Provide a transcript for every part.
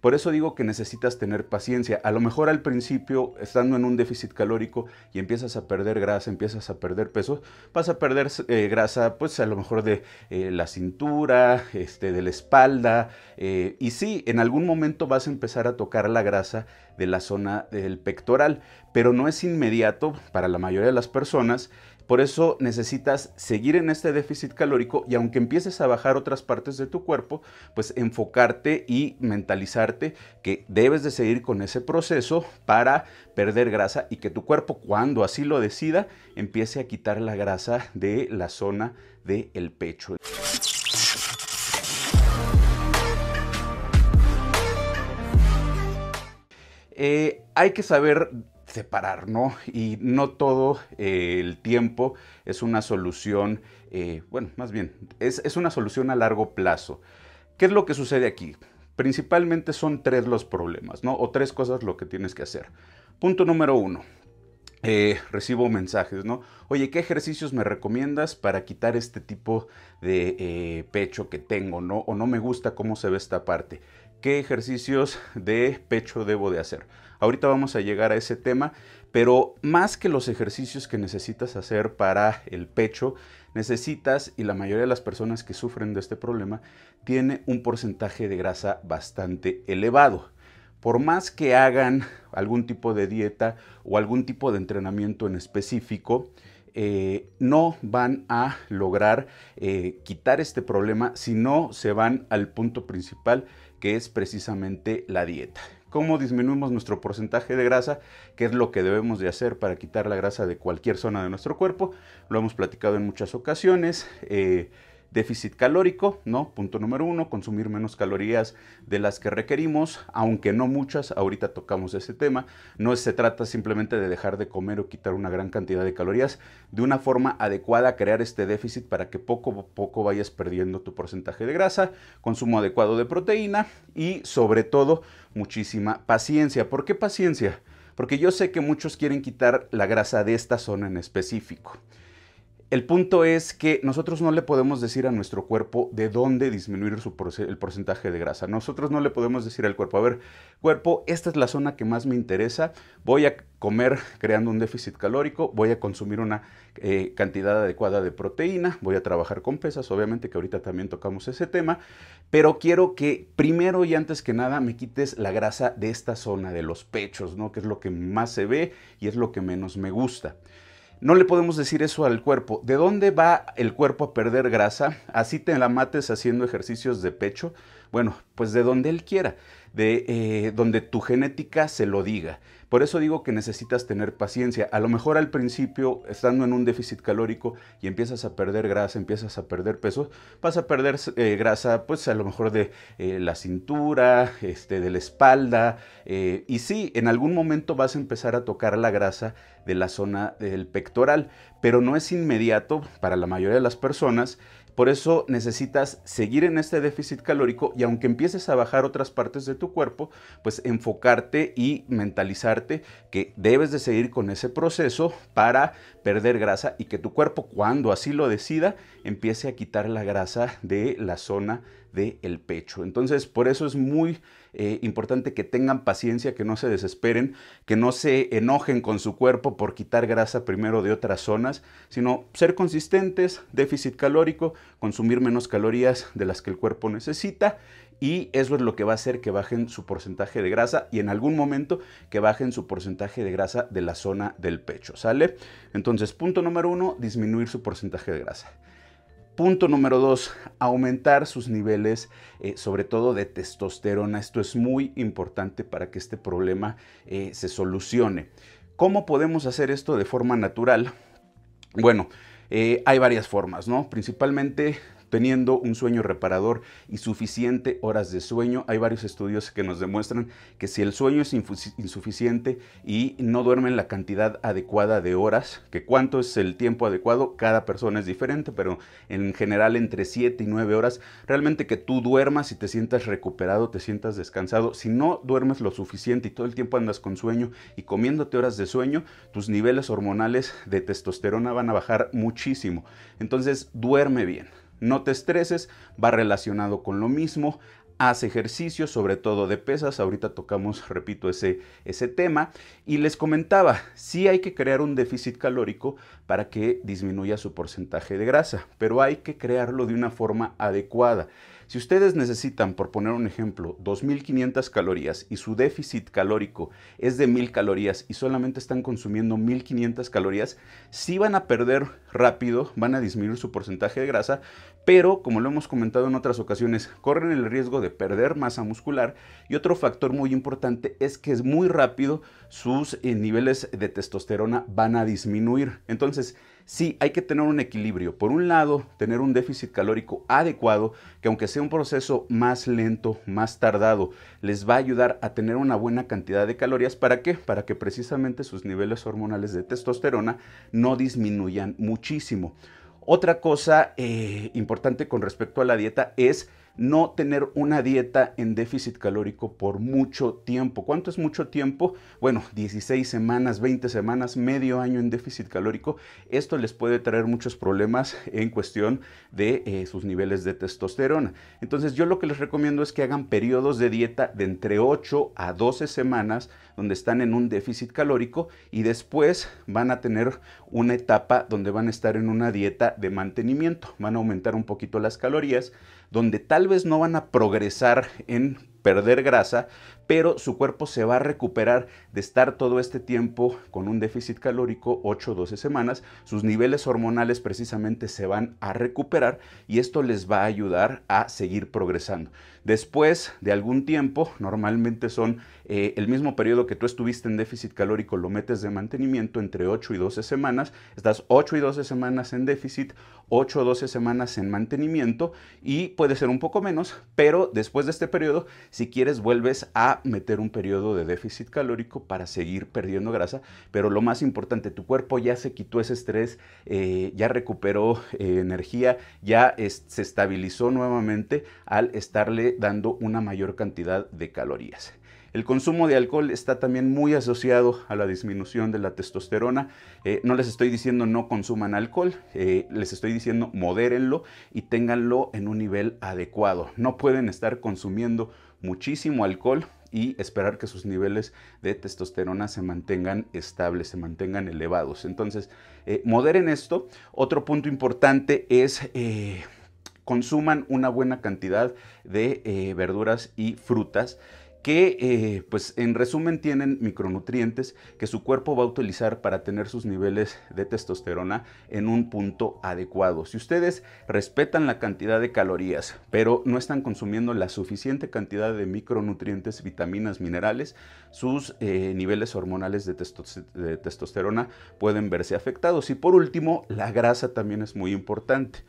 Por eso digo que necesitas tener paciencia. A lo mejor al principio, estando en un déficit calórico y empiezas a perder grasa, empiezas a perder peso, vas a perder eh, grasa, pues a lo mejor de eh, la cintura, este, de la espalda. Eh, y sí, en algún momento vas a empezar a tocar la grasa de la zona del pectoral, pero no es inmediato para la mayoría de las personas por eso necesitas seguir en este déficit calórico y aunque empieces a bajar otras partes de tu cuerpo, pues enfocarte y mentalizarte que debes de seguir con ese proceso para perder grasa y que tu cuerpo cuando así lo decida empiece a quitar la grasa de la zona del pecho. Eh, hay que saber separar, ¿no? Y no todo eh, el tiempo es una solución, eh, bueno, más bien, es, es, una solución a largo plazo. ¿Qué es lo que sucede aquí? Principalmente son tres los problemas, ¿no? O tres cosas lo que tienes que hacer. Punto número uno. Eh, recibo mensajes, ¿no? Oye, ¿qué ejercicios me recomiendas para quitar este tipo de pecho que tengo, ¿no? O no me gusta cómo se ve esta parte. ¿Qué ejercicios de pecho debo de hacer? Ahorita vamos a llegar a ese tema, pero más que los ejercicios que necesitas hacer para el pecho, necesitas, y la mayoría de las personas que sufren de este problema, tiene un porcentaje de grasa bastante elevado. Por más que hagan algún tipo de dieta o algún tipo de entrenamiento en específico, eh, no van a lograr eh, quitar este problema si no se van al punto principal que es precisamente la dieta cómo disminuimos nuestro porcentaje de grasa, qué es lo que debemos de hacer para quitar la grasa de cualquier zona de nuestro cuerpo. Lo hemos platicado en muchas ocasiones. Eh, déficit calórico, ¿no? Punto número uno, consumir menos calorías de las que requerimos, aunque no muchas, ahorita tocamos ese tema. No se trata simplemente de dejar de comer o quitar una gran cantidad de calorías, de una forma adecuada crear este déficit para que poco a poco vayas perdiendo tu porcentaje de grasa, consumo adecuado de proteína y sobre todo muchísima paciencia. ¿Por qué paciencia? Porque yo sé que muchos quieren quitar la grasa de esta zona en específico. El punto es que nosotros no le podemos decir a nuestro cuerpo de dónde disminuir el porcentaje de grasa. Nosotros no le podemos decir al cuerpo, a ver, cuerpo, esta es la zona que más me interesa, voy a comer creando un déficit calórico, voy a consumir una eh, cantidad adecuada de proteína, voy a trabajar con pesas, obviamente que ahorita también tocamos ese tema, pero quiero que primero y antes que nada me quites la grasa de esta zona, de los pechos, ¿no? Que es lo que más se ve y es lo que menos me gusta. No le podemos decir eso al cuerpo. ¿De dónde va el cuerpo a perder grasa? Así te la mates haciendo ejercicios de pecho. Bueno, pues de donde él quiera, de eh, donde tu genética se lo diga. Por eso digo que necesitas tener paciencia. A lo mejor al principio, estando en un déficit calórico y empiezas a perder grasa, empiezas a perder peso, vas a perder eh, grasa, pues a lo mejor de eh, la cintura, este, de la espalda. Y sí, en algún momento vas a empezar a tocar la grasa de la zona del pectoral, pero no es inmediato para la mayoría de las personas por eso necesitas seguir en este déficit calórico y aunque empieces a bajar otras partes de tu cuerpo, pues enfocarte y mentalizarte que debes de seguir con ese proceso para perder grasa y que tu cuerpo cuando así lo decida empiece a quitar la grasa de la zona del pecho. Entonces, por eso es muy eh, importante que tengan paciencia, que no se desesperen, que no se enojen con su cuerpo por quitar grasa primero de otras zonas, sino ser consistentes, déficit calórico, consumir menos calorías de las que el cuerpo necesita y eso es lo que va a hacer que bajen su porcentaje de grasa y en algún momento que bajen su porcentaje de grasa de la zona del pecho, ¿sale? Entonces, punto número uno, disminuir su porcentaje de grasa. Punto número dos, aumentar sus niveles, eh, sobre todo de testosterona. Esto es muy importante para que este problema eh, se solucione. ¿Cómo podemos hacer esto de forma natural? Bueno, eh, hay varias formas, ¿no? Principalmente teniendo un sueño reparador y suficiente horas de sueño. Hay varios estudios que nos demuestran que si el sueño es insuficiente y no duermen la cantidad adecuada de horas, que cuánto es el tiempo adecuado, cada persona es diferente, pero en general entre 7 y 9 horas, realmente que tú duermas y te sientas recuperado, te sientas descansado. Si no duermes lo suficiente y todo el tiempo andas con sueño y comiéndote horas de sueño, tus niveles hormonales de testosterona van a bajar muchísimo. Entonces, duerme bien no te estreses, va relacionado con lo mismo. haz ejercicio, sobre todo de pesas. Ahorita tocamos, repito, ese, ese tema. Y les comentaba, sí hay que crear un déficit calórico para que disminuya su porcentaje de grasa, pero hay que crearlo de una forma adecuada. Si ustedes necesitan, por poner un ejemplo, 2.500 calorías y su déficit calórico es de 1.000 calorías y solamente están consumiendo 1.500 calorías, sí van a perder rápido, van a disminuir su porcentaje de grasa, pero como lo hemos comentado en otras ocasiones, corren el riesgo de perder masa muscular y otro factor muy importante es que es muy rápido sus eh, niveles de testosterona van a disminuir. Entonces, sí hay que tener un equilibrio. Por un lado, tener un déficit calórico adecuado, que aunque sea un proceso más lento, más tardado, les va a ayudar a tener una buena cantidad de calorías. ¿Para qué? Para que precisamente sus niveles hormonales de testosterona no disminuyan muchísimo. Otra cosa eh, importante con respecto a la dieta es no tener una dieta en déficit calórico por mucho tiempo. ¿Cuánto es mucho tiempo? Bueno, 16 semanas, 20 semanas, medio año en déficit calórico. Esto les puede traer muchos problemas en cuestión de eh, sus niveles de testosterona. Entonces yo lo que les recomiendo es que hagan periodos de dieta de entre 8 a 12 semanas donde están en un déficit calórico y después van a tener una etapa donde van a estar en una dieta de mantenimiento. Van a aumentar un poquito las calorías donde tal vez no van a progresar en perder grasa, pero su cuerpo se va a recuperar de estar todo este tiempo con un déficit calórico, 8 o 12 semanas, sus niveles hormonales precisamente se van a recuperar y esto les va a ayudar a seguir progresando. Después de algún tiempo, normalmente son eh, el mismo periodo que tú estuviste en déficit calórico, lo metes de mantenimiento entre 8 y 12 semanas, estás 8 y 12 semanas en déficit, 8 o 12 semanas en mantenimiento y puede ser un poco menos, pero después de este periodo, si quieres, vuelves a meter un periodo de déficit calórico para seguir perdiendo grasa, pero lo más importante, tu cuerpo ya se quitó ese estrés, eh, ya recuperó eh, energía, ya se estabilizó nuevamente al estarle dando una mayor cantidad de calorías. El consumo de alcohol está también muy asociado a la disminución de la testosterona. Eh, no les estoy diciendo no consuman alcohol, eh, les estoy diciendo modérenlo y ténganlo en un nivel adecuado. No pueden estar consumiendo muchísimo alcohol y esperar que sus niveles de testosterona se mantengan estables, se mantengan elevados. Entonces, eh, moderen esto. Otro punto importante es consuman una buena cantidad de eh, verduras y frutas que eh, pues en resumen tienen micronutrientes que su cuerpo va a utilizar para tener sus niveles de testosterona en un punto adecuado. Si ustedes respetan la cantidad de calorías, pero no están consumiendo la suficiente cantidad de micronutrientes, vitaminas, minerales, sus eh, niveles hormonales de, de testosterona pueden verse afectados. Y por último, la grasa también es muy importante.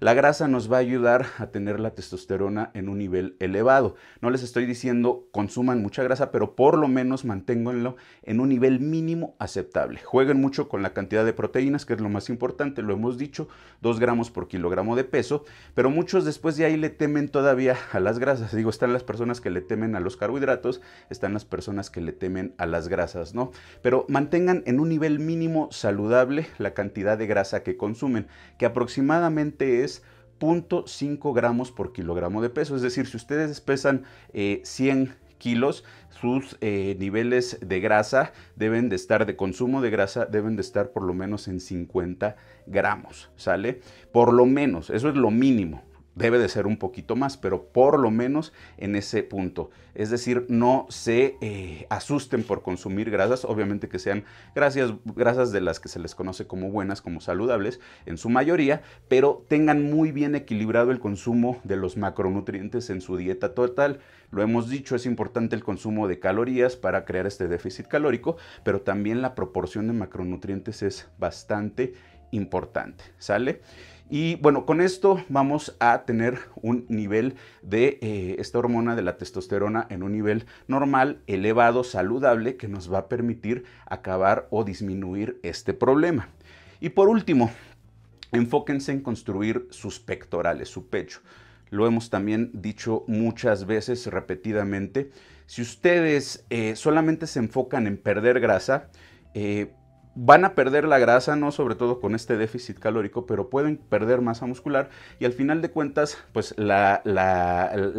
La grasa nos va a ayudar a tener la testosterona en un nivel elevado. No les estoy diciendo consuman mucha grasa, pero por lo menos manténganlo en un nivel mínimo aceptable. Jueguen mucho con la cantidad de proteínas, que es lo más importante, lo hemos dicho, 2 gramos por kilogramo de peso, pero muchos después de ahí le temen todavía a las grasas. Digo, están las personas que le temen a los carbohidratos, están las personas que le temen a las grasas, ¿no? Pero mantengan en un nivel mínimo saludable la cantidad de grasa que consumen, que aproximadamente es 0.5 gramos por kilogramo de peso. Es decir, si ustedes pesan 100 eh, kilos, sus eh, niveles de grasa deben de estar, de consumo de grasa, deben de estar por lo menos en 50 gramos, ¿sale? Por lo menos, eso es lo mínimo debe de ser un poquito más, pero por lo menos en ese punto. Es decir, no se eh, asusten por consumir grasas, obviamente que sean grasas, grasas de las que se les conoce como buenas, como saludables, en su mayoría, pero tengan muy bien equilibrado el consumo de los macronutrientes en su dieta total. Lo hemos dicho, es importante el consumo de calorías para crear este déficit calórico, pero también la proporción de macronutrientes es bastante importante, ¿sale? Y bueno, con esto vamos a tener un nivel de eh, esta hormona de la testosterona en un nivel normal, elevado, saludable, que nos va a permitir acabar o disminuir este problema. Y por último, enfóquense en construir sus pectorales, su pecho. Lo hemos también dicho muchas veces repetidamente. Si ustedes eh, solamente se enfocan en perder grasa, eh, van a perder la grasa, no sobre todo con este déficit calórico, pero pueden perder masa muscular y al final de cuentas, pues la,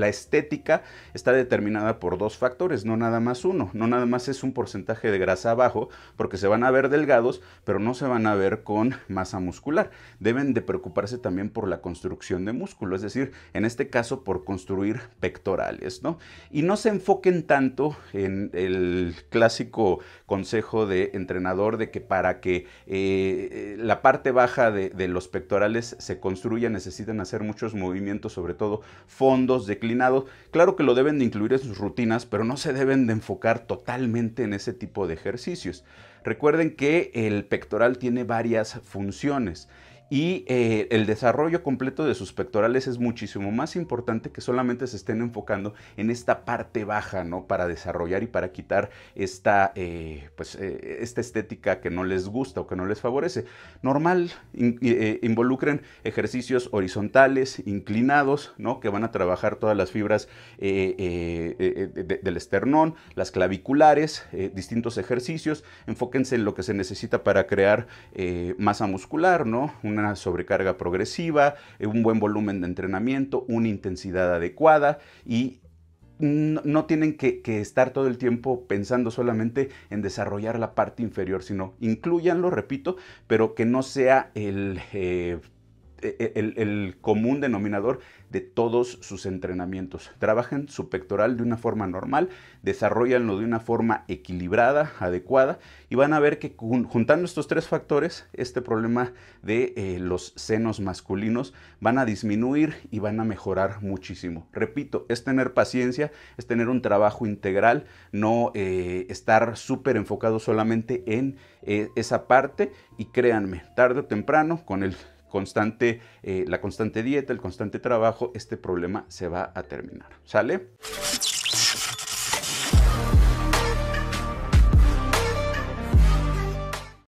estética está determinada por dos factores, no nada más uno, no nada más es un porcentaje de grasa bajo, porque se van a ver delgados, pero no se van a ver con masa muscular. Deben de preocuparse también por la construcción de músculo, es decir, en este caso por construir pectorales, ¿no? Y no se enfoquen tanto en el clásico consejo de entrenador de que para que eh, la parte baja de, los pectorales se construya necesitan hacer muchos movimientos, sobre todo fondos, declinados. Claro que lo deben de incluir en sus rutinas, pero no se deben de enfocar totalmente en ese tipo de ejercicios. Recuerden que el pectoral tiene varias funciones y eh, el desarrollo completo de sus pectorales es muchísimo más importante que solamente se estén enfocando en esta parte baja, ¿no? Para desarrollar y para quitar esta, eh, pues, eh, esta estética que no les gusta o que no les favorece. Normal, involucren ejercicios horizontales, inclinados, ¿no? Que van a trabajar todas las fibras del esternón, las claviculares, distintos ejercicios. Enfóquense en lo que se necesita para crear masa muscular, ¿no? Una sobrecarga progresiva, eh, un buen volumen de entrenamiento, una intensidad adecuada y no, tienen que, estar todo el tiempo pensando solamente en desarrollar la parte inferior, sino incluyanlo, repito, pero que no sea el, eh, e, e, el común denominador de todos sus entrenamientos. Trabajen su pectoral de una forma normal, desarrollanlo de una forma equilibrada, adecuada, y van a ver que juntando estos tres factores, este problema de eh, los senos masculinos van a disminuir y van a mejorar muchísimo. Repito, es tener paciencia, es tener un trabajo integral, no eh, estar súper enfocado solamente en eh, esa parte, y créanme, tarde o temprano, con el constante, eh, la constante dieta, el constante trabajo, este problema se va a terminar. ¿Sale?